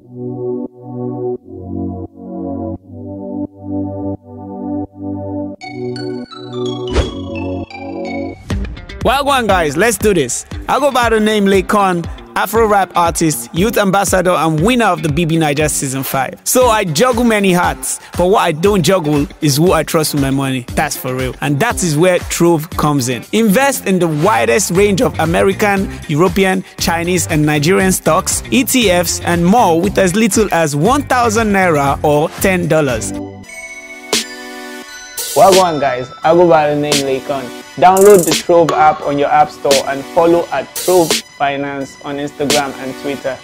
Well, on, guys, let's do this. I go by the name Laycon, Afro rap artist, youth ambassador, and winner of the BB Naija season 5. So I juggle many hats, but what I don't juggle is who I trust with my money. That's for real. And that is where Trove comes in. Invest in the widest range of American, European, Chinese, and Nigerian stocks, ETFs, and more with as little as 1,000 naira or $10. Well, on, guys, I go by the name Laycon. Download the Trove app on your app store and follow at Trove Finance on Instagram and Twitter.